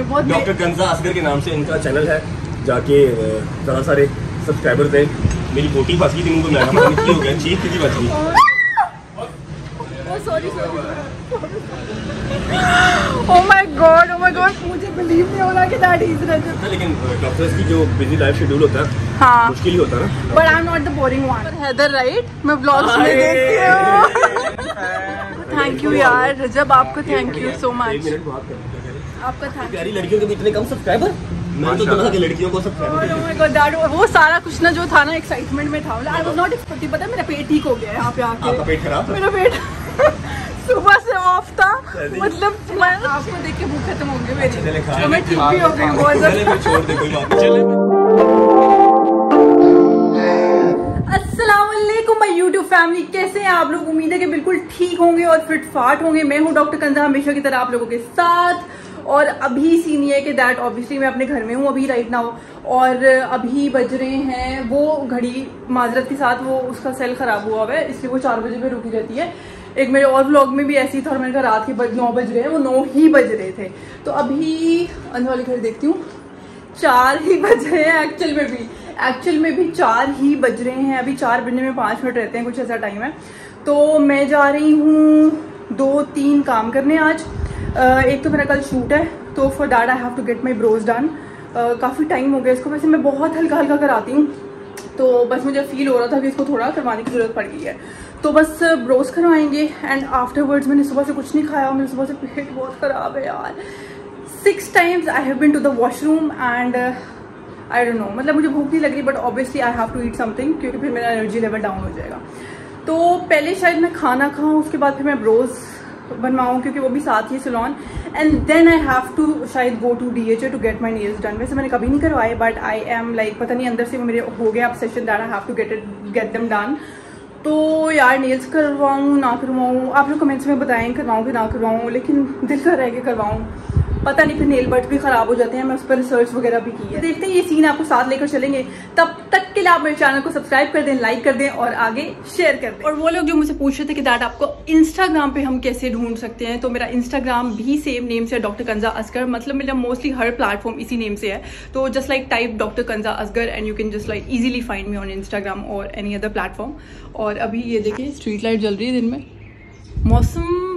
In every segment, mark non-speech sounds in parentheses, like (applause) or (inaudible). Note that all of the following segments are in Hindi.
बहुत डॉक्टर गंजा असगर के नाम से इनका चैनल है जाके ज़्यादा सारे सब्सक्राइबर्स हैं मेरी बोटी फंस गई थी उनको मैं की हो गया चीख कितनी बच गई? Sorry sorry oh my god oh my god मुझे बिलीव नहीं हो रहा कि दैट इज़ रजब लेकिन डॉक्टर्स की जो बिज़ी लाइफ शेड्यूल होता है हाँ। मुश्किल ही होता है ना? But I am not the boring one either right मैं ब्लॉग्स में देखती हूँ। (laughs) थैंक यू यार रजब आपको थैंक यू सो एक मच मिनट बात करते आपका थैंक प्यारी लड़कियों के भी इतने कम सब्सक्राइबर मैं तो दुनिया की लड़कियों को सब्सक्राइबर Oh वो सारा कुछ ना जो था ना एक्साइटमेंट में था। आई वाज नॉट एक्सपेक्टिंग पता मेरा पेट ठीक हो गया यहाँ पे आपका पेट खराब मेरा पेट (laughs) सुबह से ऑफ़ था। मतलब मैं आपको देख के भूख खत्म हो गई मेरी तो मैं ठीक भी हो गई बहुत ज़्यादा। छोड़ दे कोई बात नहीं। अस्सलाम वालेकुम माय यूट्यूब फैमिली कैसे हैं आप लोग? उम्मीद है कि बिल्कुल ठीक होंगे और फिट फाट होंगे। मैं हूँ डॉक्टर कंजा हमेशा की तरह आप लोगों के साथ। और अभी सीन ये कि दैट ऑब्वियसली मैं अपने घर में हूँ अभी राइट नाउ और अभी बज रहे हैं वो घड़ी, माजरत के साथ वो उसका सेल खराब हुआ हुआ है, इसलिए वो चार बजे पे रुकी रहती है। एक मेरे और व्लॉग में भी ऐसी था और मैंने कहा रात के बज, नौ बज रहे हैं, वो नौ ही बज रहे थे। तो अभी अंदर वाली घर देखती हूँ। चार ही बज रहे हैं एक्चुअल में भी। एक्चुअल में भी चार ही बज रहे हैं। अभी चार बजने में पाँच मिनट रहते हैं, कुछ ऐसा टाइम है। तो मैं जा रही हूँ दो तीन काम करने आज। अ, एक तो मेरा कल शूट है तो for that I have to get my brows done काफ़ी टाइम हो गया इसको वैसे मैं बहुत हल्का हल्का कराती हूँ। तो बस मुझे फील हो रहा था कि इसको थोड़ा करवाने की ज़रूरत पड़ गई है। तो बस ब्रोज करवाएँगे एंड आफ्टरवर्ड्स मैंने सुबह से कुछ नहीं खाया मेरे सुबह से पेट बहुत ख़राब है यार। Six times I have been to the washroom and I don't know मतलब मुझे भूख नहीं लग रही but obviously I have to eat something क्योंकि फिर मेरा एनर्जी लेवल डाउन हो जाएगा। तो पहले शायद मैं खाना खाऊं उसके बाद फिर मैं ब्रोज बनवाऊं, क्योंकि वो भी साथ ही salon and then I have to शायद go to D H A to get my nails done वैसे मैंने कभी नहीं करवाए बट आई एम लाइक पता नहीं अंदर से वो मेरे हो गया session that I have to get it get them done तो यार नेल्स करवाऊँ, ना करवाऊँ, आप लोग कमेंट्स में बताएँ, करवाऊँ कि ना करवाऊँ, लेकिन दिल कर रह कि करवाऊँ. पता नहीं, फिर नेल बट भी खराब हो जाते हैं। मैं उस पर रिसर्च वगैरह भी की है। देखते हैं ये सीन आपको साथ लेकर चलेंगे। तब तक के लिए आप मेरे चैनल को सब्सक्राइब कर दें लाइक कर दें और आगे शेयर कर दें। और वो लोग जो मुझसे पूछ रहे थे कि दैट आपको इंस्टाग्राम पे हम कैसे ढूंढ सकते हैं? तो मेरा इंस्टाग्राम भी सेम नेम से डॉक्टर कंजा असगर मतलब मेरा मोस्टली हर प्लेटफॉर्म इसी नेम से है। तो just like type doctor Kanza Asghar and you can just like easily find me on Instagram और एनी अदर प्लेटफॉर्म और अभी ये देखिए स्ट्रीट लाइट जल रही है दिन में। मौसम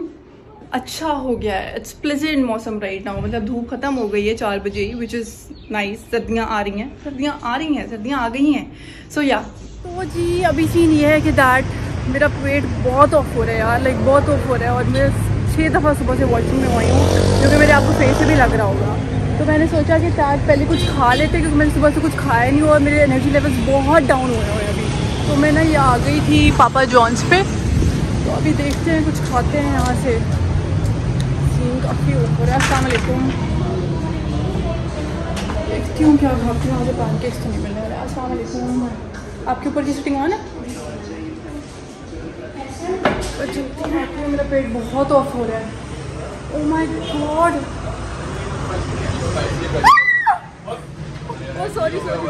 अच्छा हो गया है। इट्स प्लेजेंट मौसम राइट नाउ मतलब धूप खत्म हो गई है चार बजे ही विच इज़ नाइस सर्दियाँ आ रही हैं। सर्दियाँ आ रही हैं, सर्दियाँ आ गई हैं। सो या तो जी, अभी सीन ये है कि दैट मेरा पेट बहुत ऑफ़ हो रहा है यार लाइक बहुत ऑफ़ हो रहा है और मैं छः दफ़ा सुबह से वॉशिंग में आई हूँ जो कि मेरे आपको फेस से भी लग रहा होगा। तो मैंने सोचा कि दैट पहले कुछ खा लेते, क्योंकि मैंने सुबह से कुछ खाया नहीं हुआ और मेरे एनर्जी लेवल्स बहुत डाउन हो रहे हैं अभी। तो मैं ना ये आ गई थी पापा जॉन्स पे। तो अभी देखते हैं, कुछ खाते हैं यहाँ से। हो है देखती हूँ क्या हूँ मुझे तो नहीं वालेकुम आपके ऊपर की शूटिंग ऑन है मेरा पेट बहुत ऑफ़ हो रहा है oh my God sorry sorry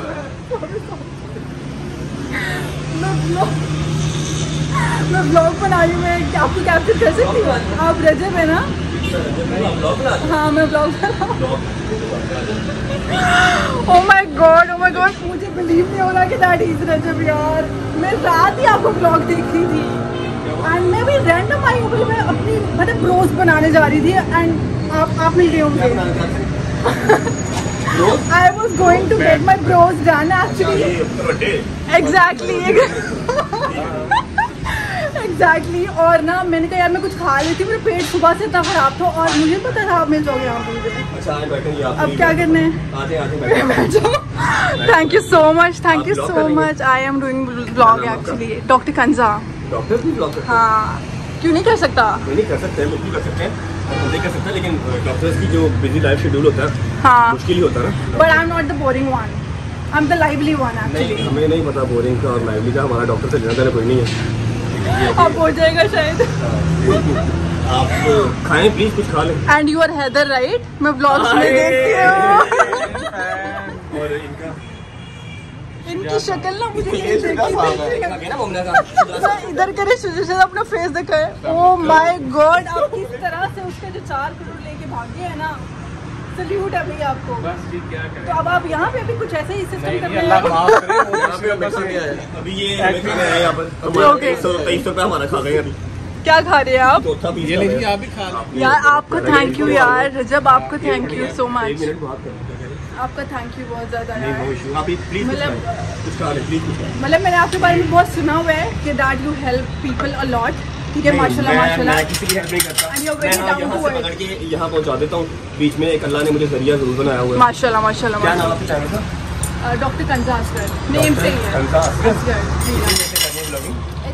मैं ब्लॉग बना रही हूँ मैं आपको कैप्चर कर सकती हूँ आप रजब है ना हाँ मैं blog oh my God oh my God मुझे बिलीव नहीं हो रहा कि दैट इज़ रजब यार। मैं रात ही आपको ब्लॉग देख थी। एंड मैं भी रैंडम आई हूँ मैं अपनी मतलब ब्रोज बनाने जा रही थी एंड आप आप मिल गए होंगे। I was going to get my brows done actually exactly exactly exactly. और ना मैंने कहा यार मैं कुछ खा लेती मेरा पेट सुबह से इतना खराब था और मुझे पता था आप मिल जाओगे यहाँ पे। मुझे अच्छा अब क्या करना है? Thank you so much thank you so much I am doing blog actually doctor Kanza doctor भी हैं? क्यों नहीं कर सकता? नहीं कर सकते बिल्कुल कर सकते हैं। हम नहीं कर सकते लेकिन डॉक्टर्स की जो बिज़ी लाइफ शेड्यूल होता है हाँ. मुश्किल ही होता है ना। But I am not the boring one I am the lively one नहीं एक्चुअली हमें नहीं पता बोरिंग का और लाइवली का हमारा डॉक्टर से लेना देना कोई नहीं है। अब (laughs) हो जाएगा शायद। आप खाएँ प्लीज़ कुछ खा लें। And you are Haider right मैं ब्लॉग्स में देखती हूँ। (laughs) और इनका इनकी शक्ल ना मुझे (laughs) इधर करे सुजय अपना फेस देखा है ओ माय गॉड आप किस तरह से उसके जो चार करोड़ लेके भागे है ना सल्यूट है भैया आपको। बस जी क्या करें? तो अब आप यहाँ पे भी कुछ ऐसे ही सिस्टम कर रहे हैं हैं। है। अभी ये है यहाँ पर तेईस सौ रुपया हमारा खा गए अभी। क्या खा रहे हैं आप? चौथा पीस ये। आप भी खा यार आपको थैंक यू यार रजब आपको thank you so much minute बात करते हैं आपका थैंक यू बहुत ज़्यादा मतलब-। मतलब मैंने आपके बारे में बहुत सुना हुआ है कि that you help people a lot ठीक है माशाल्लाह माशाल्लाह मैं किसी की हेल्प नहीं करता। मैं हाँ, यहाँ से पकड़ के यहाँ पहुँचा देता हूँ। बीच में एक अल्लाह ने मुझे ज़रिया ज़रूर बनाया हुआ है। माशाल्लाह माशाल्लाह क्या नाम आपके चैनल का? डॉक्टर नेम से कंजा असगर।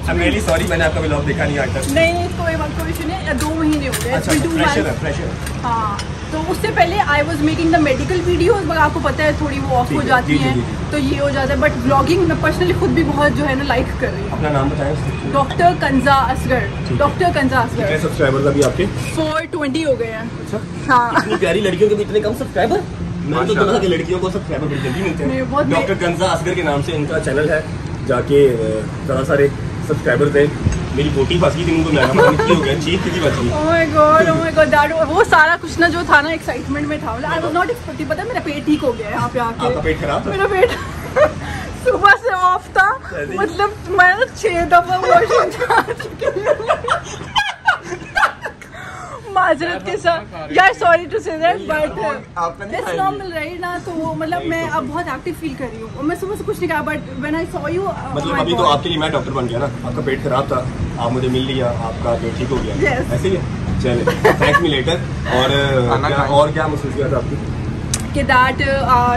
I'm really sorry, मैंने आपका ब्लॉग देखा नहीं आज तक। नहीं कोई बात कोई इशू नहीं। दो महीने हो गए। अच्छा two फ्रेशर है प्रेशर हाँ। तो उससे पहले I was making the medical videos मगर आपको पता है थोड़ी वो ऑफ़ हो जाती हैं। तो ये हो जाता है बट ब्लॉगिंग मैं पर्सनली खुद भी बहुत जो है ना लाइक कर रही हूँ। अपना नाम बताएँ डॉक्टर कंजा असगर डॉक्टर कंजा कितने असगर सब्सक्राइबर्स अभी आपके? फोर ट्वेंटी हो गए हैं। अच्छा। हाँ। इतनी प्यारी लड़कियों के भी इतने कम सब्सक्राइबर मैंने तो था कि लड़कियों को सब्सक्राइबर बड़ी जल्दी मिलते हैं। डॉक्टर कंजा असगर के नाम से इनका चैनल है जाके ज़रा सारे सब्सक्राइबर दें। मेरी बोटी फंस गई थी उनको मैं पता नहीं की हो गया चीख की बच गई? ओह my God oh my God that वो सारा कुछ ना जो था ना एक्साइटमेंट में था आई वाज नॉट एक्सपेक्टिंग पता है मेरा पेट ठीक हो गया यहाँ पे आके। आपका पेट खराब था? मेरा पेट (laughs) सुबह से ऑफ़ था मतलब मैं छह दफ़ा वॉशरूम जा चुकी हूँ। माजरत के साथ। यार sorry to say that but. Normal right ना तो वो मतलब मैं अब बहुत एक्टिव फील कर रही हूँ। और मैं सुबह से कुछ नहीं कहा but when I saw you मतलब अभी तो आपके लिए मैं डॉक्टर बन गया ना। आपका पेट खराब था आप मुझे मिल लिया आपका पेट ठीक हो गया। ऐसे ही चले थैंक मी लेटर और खाना क्या। और क्या महसूसियत आपकी कि that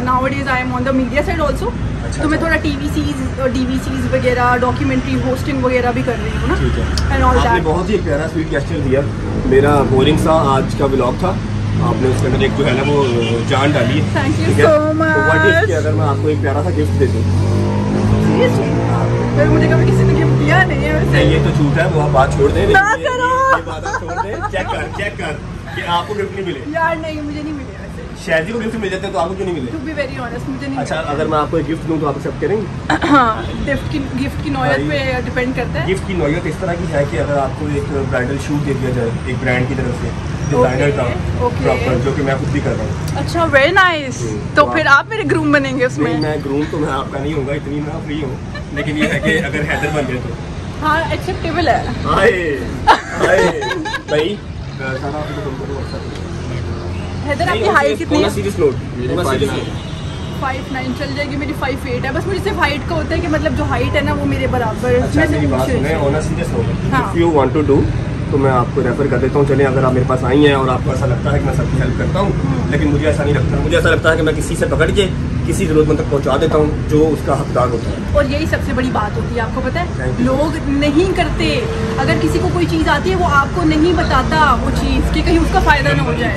nowadays I am on the media side also अच्छा, तो मैं। थोड़ा टीवी सीरीज़ और डीवी सीरीज़ वगैरह डॉक्यूमेंट्री होस्टिंग वगैरह भी कर रही हूँ ना एंड ऑल आपने दैट बहुत ही एक प्यारा स्वीट गेस्टर दिया। मेरा बोरिंग सा आज का ब्लॉग था। आपने उसके अंदर एक जो है ना वो जान डाली। है Thank you ठीक है? so तो what if much. कि अगर मैं आपको एक प्यारा सा गिफ्ट दे दूँ? फिर मुझे कभी किसी ने गिफ्ट दिया नहीं है वैसे। नहीं ये तो झूठ है वो आप बात छोड़ दें। ना करो। ये- ये बात छोड़ दें। चेक कर चेक कर कि आपको गिफ्ट नहीं मिले। यार नहीं मुझे नहीं मिले। शायद को गिफ्ट मिल जाते हैं तो आपको क्यों नहीं मिले? टू बी वेरी ऑनेस्ट मुझे नहीं अच्छा अगर मैं आपको एक गिफ्ट दूँ तो आप एक्सेप्ट करेंगे? हाँ गिफ्ट की गिफ्ट की नौयत पे डिपेंड करता है। गिफ्ट की नौयत इस तरह की है कि अगर आपको एक ब्राइडल शूट दे दिया जाए एक ब्रांड की तरफ़ से डिज़ाइनर का प्रॉपर जो कि मैं खुद भी कर रहा हूँ। अच्छा वेरी नाइस हम्म, तो फिर आप मेरे ग्रूम बनेंगे उसमें? मैं ग्रूम तो मैं आपका नहीं होगा इतनी मैं फ्री हूँ। लेकिन ये है कि अगर हैदर बन जाए तो। हाँ एक्सेप्टेबल है। हाय हाय (laughs) भाई सारा आपको फ़ोन करूँ WhatsApp पे। हैदर आपकी हाइट कितनी है. फाइव नाइन चल जाएगी मेरी फाइव एट है बस मुझे सिर्फ़ हाइट का होता है कि मतलब जो हाइट है ना वो मेरे बराबर अच्छा मेरी बात सुने हूँ। सीरियस नोट हाँ। If you want to do तो मैं आपको रेफर कर देता हूँ चलिए अगर आप मेरे पास आई हैं और आपको ऐसा लगता है कि मैं सबकी हेल्प करता हूँ हम्म। लेकिन मुझे ऐसा नहीं लगता मुझे ऐसा लगता है कि मैं किसी से पकड़ के किसी जरूरतमंद तक पहुँचा देता हूँ जो उसका हकदार होता है। और यही सबसे बड़ी बात होती है आपको पता है? लोग नहीं करते। अगर किसी को कोई चीज़ आती है वो आपको नहीं बताता वो चीज़ कि कहीं उसका फ़ायदा ना हो जाए।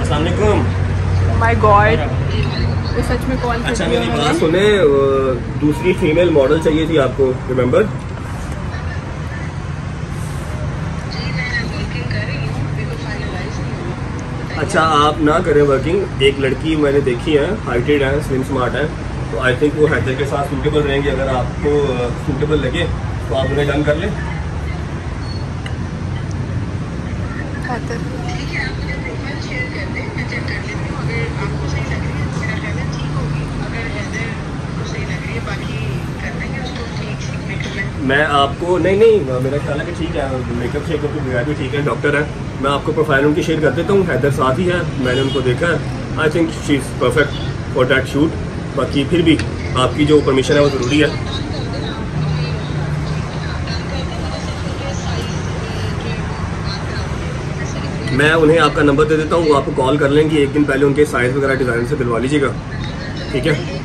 अस्सलाम वालेकुम माय गॉड वो सच में कॉल अच्छा मेरी बात सुने दूसरी फीमेल मॉडल चाहिए थी आपको रिमेम्बर अच्छा आप ना करें वर्किंग एक लड़की मैंने देखी है हाइटेड है स्लिम स्मार्ट है। तो आई थिंक वो हैदर के साथ सूटेबल रहेंगी। अगर आपको सूटेबल लगे तो आप उन्हें डन कर लें। मैं आपको, नहीं नहीं, मेरा ख्याल है कि ठीक है मेकअप शेकअप के बगैर भी ठीक है डॉक्टर है। मैं आपको प्रोफ़ाइल उनकी शेयर कर देता हूँ, हैदर साथ ही है, मैंने उनको देखा है। I think she is perfect for that shoot बाकी फिर भी आपकी जो परमिशन है वो ज़रूरी है। मैं उन्हें आपका नंबर दे देता हूँ, वो आपको कॉल कर लेंगी। एक दिन पहले उनके साइज़ वगैरह डिज़ाइन से दिलवा लीजिएगा। ठीक है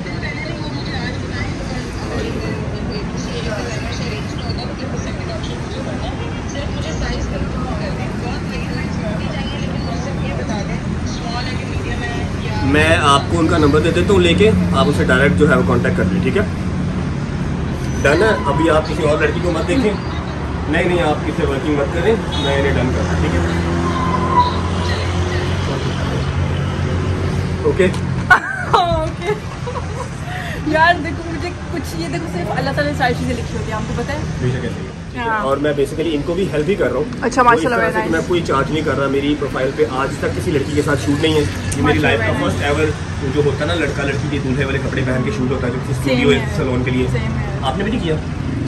मैं आपको उनका नंबर दे देता हूँ, लेके आप उसे डायरेक्ट जो है वो कॉन्टैक्ट कर लें ठीक है? डन है? अभी आप किसी और लड़की को मत देखें। नहीं नहीं, आप किसी वर्किंग मत करें। मैं इन्हें डन करता ठीक है? ओके यार देखो मुझे कुछ ये देखो सिर्फ़ अल्लाह ताला ने सारी चीज़ें लिखी होती है आपको पता है? बेशक ऐसे ही। हाँ। और मैं बेसिकली इनको भी हेल्प ही कर रहा हूँ। अच्छा, माशाल्लाह, मैं कोई चार्ज नहीं कर रहा मेरी प्रोफ़ाइल पे आज तक किसी लड़की के साथ शूट नहीं है। ये मेरी लाइफ का फ़र्स्ट एवर जो होता है ना लड़का लड़की के दूल्हे वाले कपड़े पहन के शूट होता है जो स्टूडियो सलोन के लिए। आपने भी नहीं किया?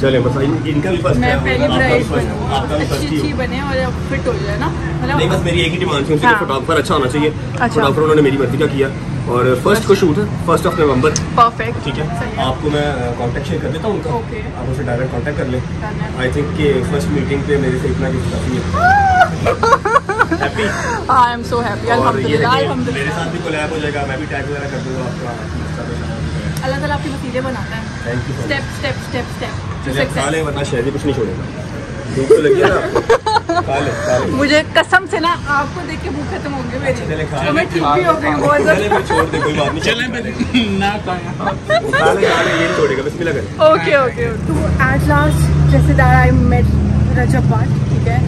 चले बस इन, इनका भी फ़र्स्ट मैं पहली आपका भी ब्राइड first- बनूँ आपका भी फ़र्स्ट ही बने और फिट हो जाए ना। नहीं बस मतलब मेरी एक ही डिमांड थी उनसे हाँ। फोटोग्राफर अच्छा होना चाहिए। अच्छा। फोटोग्राफर उन्होंने मेरी मर्ज़ी का किया। और फ़र्स्ट को शूट है फ़र्स्ट ऑफ़ नवंबर परफेक्ट ठीक है? आपको मैं कांटेक्ट शेयर कर देता हूँ उनका। Okay. आप उनसे डायरेक्ट कांटेक्ट कर लें। आई थिंक कि फ़र्स्ट मीटिंग पे मेरे से इतना कुछ काफ़ी है। Happy I am so happy और ये है अल्हम्दुलिल्लाह मेरे साथ भी कोलैब हो जाएगा। मैं भी टैग वगैरह कर दूँगा आपका। अल्लाह ताला आपके वसीले बनाता है। So much. Step step step step चलिए खा लें वरना शहरी कुछ नहीं छोड़ेगा। भूख तो लगी है ना। (laughs) (laughs) मुझे कसम से ना आपको देख के भूख खत्म हो गई मेरी तो मैं ठीक भी हो गई बहुत चले ज़्यादा छोड़ दे कोई बात नहीं। चले ना ओके ओके तो एट लास्ट जैसे that I met Rajab Butt ठीक है?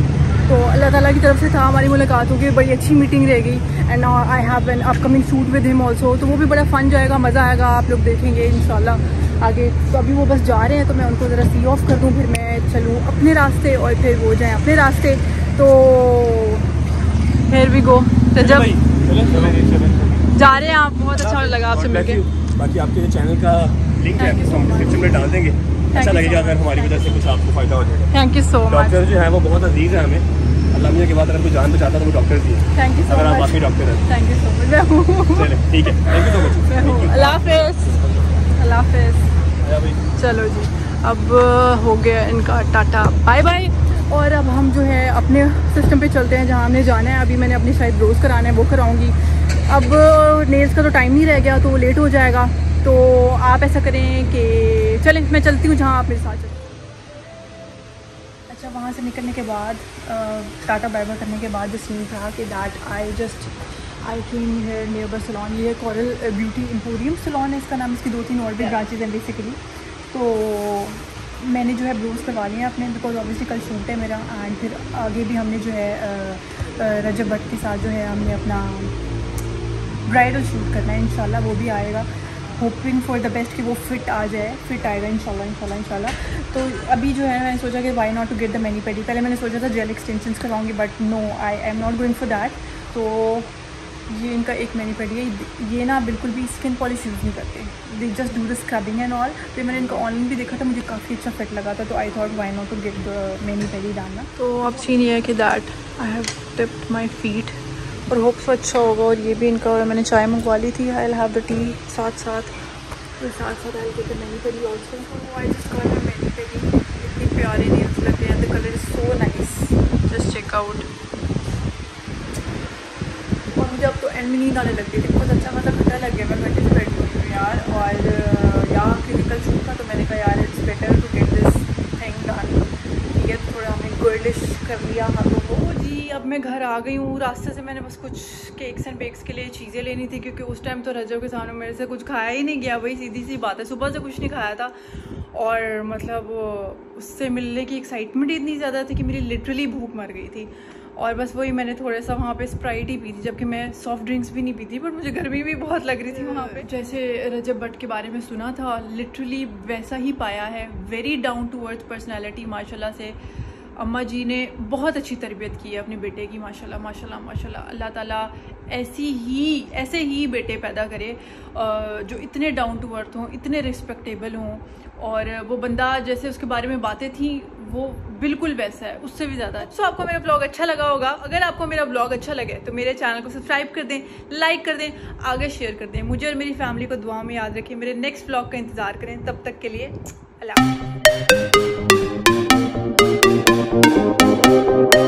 तो अल्लाह ताला की तरफ़ से था हमारी मुलाकात होगी बड़ी अच्छी मीटिंग रहेगी and I have an upcoming shoot with him also तो वो भी बड़ा फन जाएगा मज़ा आएगा आप लोग देखेंगे इन आगे तो अभी वो बस जा रहे हैं तो मैं उनको ज़रा सी ऑफ़ कर दूँ फिर मैं चलूँ अपने रास्ते और फिर वो जाएँ अपने रास्ते। तो फिर वी गो रजब जा रहे हैं आप बहुत अच्छा लगा आपसे और मिलके। बाकी बाकी आपके चैनल का लिंक है डिस्क्रिप्शन में डाल देंगे। ऐसा लगेगा अगर हमारी वजह से कुछ आपको फ़ायदा हो जाएगा thank you so much doctor जो है वो बहुत अज़ीज़ है हमें। अल्लाह मियाँ के बाद अगर कोई जान बचाता तो वो डॉक्टर भी है। थैंक यू सो अगर आप मच वाकई डॉक्टर हैं। थैंक यू सो मच मैं हूँ। चले ठीक है। थैंक यू सो मच अल्लाह हाफिज। अल्लाह हाफिज। चलो जी, अब हो गया इनका टाटा, बाय बाय। और अब हम जो है अपने सिस्टम पे चलते हैं जहाँ हमने जाना है। अभी मैंने अपनी शायद रोज़ कराना है, वो कराऊँगी। अब नेल्स का तो टाइम नहीं रह गया तो लेट हो जाएगा। तो आप ऐसा करें कि, चलें, मैं चलती हूँ जहाँ आप मेरे साथ चलें। अच्छा वहाँ से निकलने के बाद टाटा बाय बाय करने के बाद जो सीन था कि that I just I came here near salon ये कॉरल ब्यूटी एम्पोरियम सलोन है इसका नाम इसकी दो तीन और भी ब्रांचेज हैं बेसिकली तो मैंने जो है ब्लूज करवा लिए हैं अपने बिकॉज़ ऑब्वियसली कल शूट है मेरा एंड फिर आगे भी हमने जो है रजब भट्ट के साथ जो है हमने अपना ब्राइडल शूट करना है इंशाल्लाह वो भी आएगा। होपिंग फॉर द बेस्ट कि वो फिट आ जाए फिट आएगा इंशाल्लाह इंशाल्लाह इंशाल्लाह। तो अभी जो है मैंने सोचा कि why not to get the mani pedi पहले मैंने सोचा था gel extension करवाऊँगी but no I I am not going for that तो इनका एक मैनी पेडी है। ये ना बिल्कुल भी स्किन पॉलिश यूज़ नहीं करते। They just do the scrubbing and all फिर मैंने इनका ऑनलाइन भी देखा था मुझे काफ़ी अच्छा फिट लगा था तो I thought why not to get the mani pedi डालना। तो अब सीन ये है कि that I have tipped my feet और होप सो अच्छा होगा और ये भी इनका मैंने चाय मंगवा ली थी आई हैव द टी साथ साथ। और साथ साथ I get the also I just got the mani pedi इतनी प्यारे नेल्स लग रहे हैं the colour is so nice just check out और मुझे अब तो एंड में नींद आने लग गई थी बहुत अच्छा मतलब खतरा लग गया। मैं घंटे से बैठी हुई हूँ यार, और यहाँ क्लिनिकल शूट था तो मैंने कहा, यार it's better to get this thing done ठीक है, थोड़ा हमने गर्लिश कर लिया। हाथों को जी, अब मैं घर आ गई हूँ। रास्ते से मैंने बस कुछ केक्स एंड बेक्स के लिए चीज़ें लेनी थी, क्योंकि उस टाइम तो रजब के सामने मेरे से कुछ खाया ही नहीं गया। वही सीधी सी बात है, सुबह से कुछ नहीं खाया था। और मतलब उससे मिलने की एक्साइटमेंट इतनी ज़्यादा थी कि मेरी लिटरली भूख मर गई थी। और बस वही मैंने थोड़ा सा वहाँ पे स्प्राइट ही पी थी, जबकि मैं सॉफ्ट ड्रिंक्स भी नहीं पी थी बट मुझे गर्मी भी बहुत लग रही थी वहाँ पे। जैसे रजब भट्ट के बारे में सुना था लिटरली वैसा ही पाया है very down to earth personality माशाल्लाह से। अम्मा जी ने बहुत अच्छी तरबियत की है अपने बेटे की माशाल्लाह माशाल्लाह माशाल्लाह। अल्लाह ताला ऐसी ही ऐसे ही बेटे पैदा करे जो इतने डाउन टू अर्थ हों इतने रिस्पेक्टेबल हों और वो बंदा जैसे उसके बारे में बातें थी वो बिल्कुल वैसा है उससे भी ज़्यादा। सो so, आपको मेरा ब्लॉग अच्छा लगा होगा। अगर आपको मेरा ब्लॉग अच्छा लगे तो मेरे चैनल को सब्सक्राइब कर दें लाइक कर दें आगे शेयर कर दें। मुझे और मेरी फैमिली को दुआ में याद रखें। मेरे नेक्स्ट ब्लॉग का इंतज़ार करें। तब तक के लिए अल्लाह। Thank you.